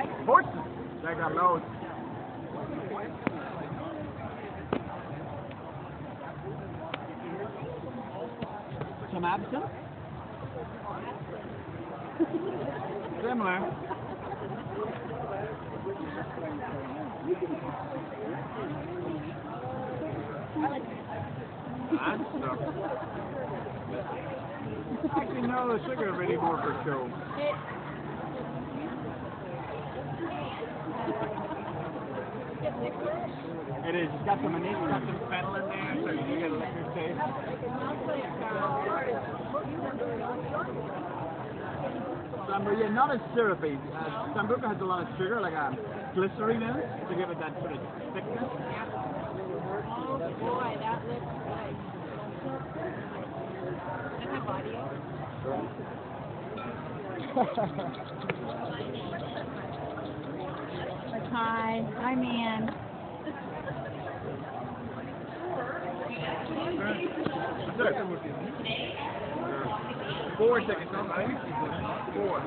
Horses. They got loads. Some absinthe? Similar. That's stuff. Actually, no, the sugar really more for show. It is. It's got some it's got some fennel in there, so you get a liquor taste. Sambuca, yeah, not as syrupy. Uh, Sambuca has a lot of sugar, like a glycerin in it, to give it that sort of thickness. Oh boy, that looks good. Does it have audio? Hi, I'm. Four seconds? Four.